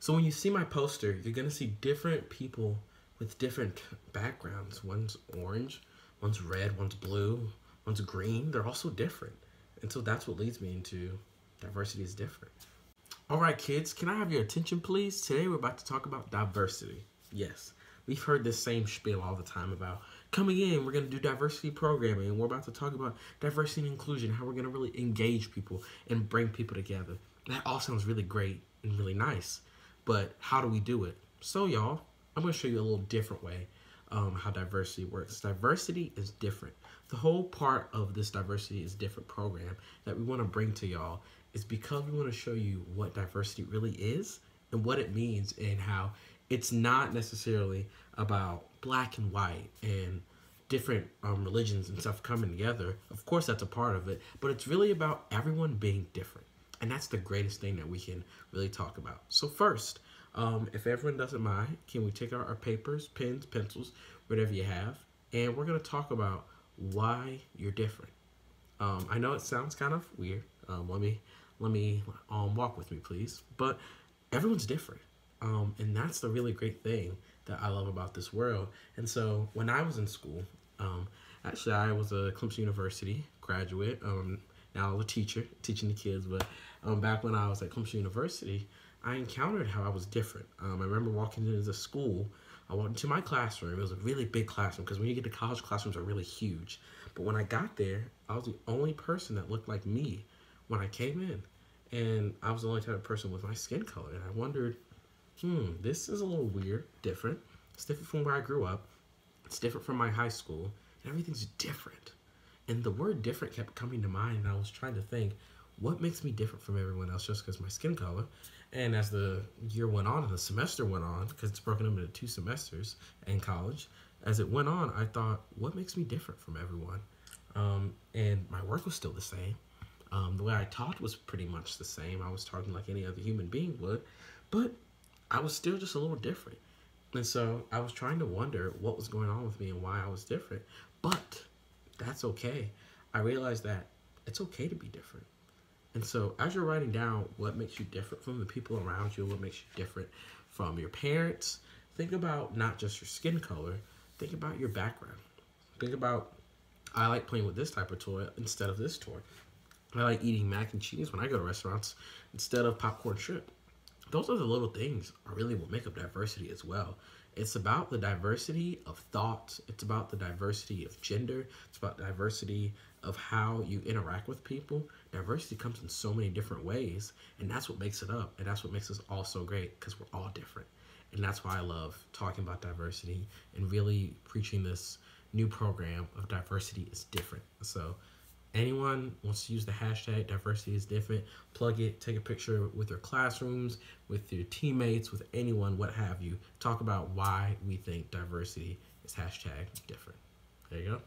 So when you see my poster, you're gonna see different people with different backgrounds. One's orange, one's red, one's blue, one's green. They're all so different. And so that's what leads me into diversity is different. All right, kids, can I have your attention, please? Today we're about to talk about diversity. Yes, we've heard this same spiel all the time about coming in, we're going to do diversity programming, and we're about to talk about diversity and inclusion, how we're going to really engage people and bring people together. That all sounds really great and really nice, but how do we do it? So, y'all, I'm going to show you a little different way um, how diversity works. Diversity is different. The whole part of this diversity is different program that we want to bring to y'all is because we want to show you what diversity really is and what it means and how it's not necessarily about black and white and different um, religions and stuff coming together. Of course, that's a part of it, but it's really about everyone being different. And that's the greatest thing that we can really talk about. So, first, um, if everyone doesn't mind, can we take out our papers, pens, pencils, whatever you have, and we're going to talk about why you're different. Um, I know it sounds kind of weird. Um, let me let me um, walk with me, please. But everyone's different, um, and that's the really great thing that I love about this world. And so when I was in school, um, actually I was a Clemson University graduate. Now I'm a teacher, teaching the kids. But um, back when I was at Clemson University, I encountered how I was different. Um, I remember walking into the school. I walked into my classroom. It was a really big classroom because when you get to college, classrooms are really huge. But when I got there, I was the only person that looked like me when I came in. And I was the only type of person with my skin color. And I wondered, hmm, this is a little weird, different. It's different from where I grew up. It's different from my high school. And everything's different. And the word different kept coming to mind. And I was trying to think, what makes me different from everyone else just because my skin color? And as the year went on and the semester went on, because it's broken up into two semesters in college, as it went on, I thought, what makes me different from everyone? Um, and my work was still the same. Um, the way I talked was pretty much the same. I was talking like any other human being would, but I was still just a little different. And so I was trying to wonder what was going on with me and why I was different. But that's okay. I realized that it's okay to be different. And so as you're writing down what makes you different from the people around you, what makes you different from your parents, think about not just your skin color, think about your background. Think about I like playing with this type of toy instead of this toy. I like eating mac and cheese when I go to restaurants instead of popcorn shrimp those are the little things really what make up diversity as well. It's about the diversity of thoughts. It's about the diversity of gender. It's about diversity of how you interact with people. Diversity comes in so many different ways, and that's what makes it up. And that's what makes us all so great because we're all different. And that's why I love talking about diversity and really preaching this new program of diversity is different. So anyone wants to use the hashtag diversity is different. Plug it take a picture with your classrooms with your teammates with anyone what have you. Talk about why we think diversity is hashtag different. There you go